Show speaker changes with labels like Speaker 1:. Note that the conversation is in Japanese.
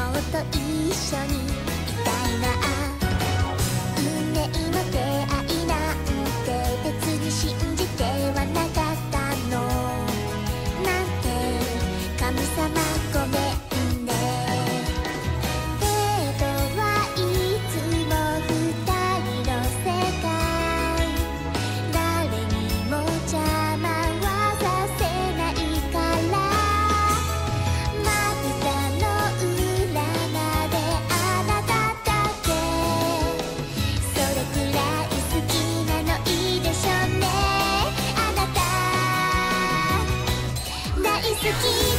Speaker 1: もっと一緒にいたいな。運命の出会いなんて別に信じてはなかったの。なんて神様ごめん。Mr. Keith.